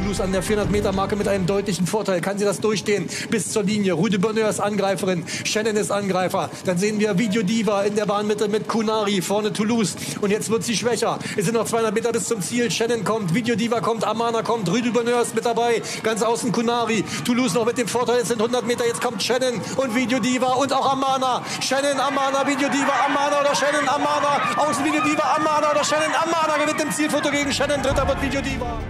Toulouse an der 400-Meter-Marke mit einem deutlichen Vorteil. Kann sie das durchstehen bis zur Linie? Rude Bonheur ist Angreiferin, Shannon ist Angreifer. Dann sehen wir Video Diva in der Bahnmitte mit Kunari, vorne Toulouse. Und jetzt wird sie schwächer. Es sind noch 200 Meter bis zum Ziel. Shannon kommt, Video Diva kommt, Amana kommt, Rude Bonheur ist mit dabei. Ganz außen Kunari. Toulouse noch mit dem Vorteil, es sind 100 Meter. Jetzt kommt Shannon und Video Diva und auch Amana. Shannon, Amana, Video Diva, Amana oder Shannon, Amana. Außen Video Diva, Amana oder Shannon, Amana gewinnt im Zielfoto gegen Shannon. Dritter wird Video Diva.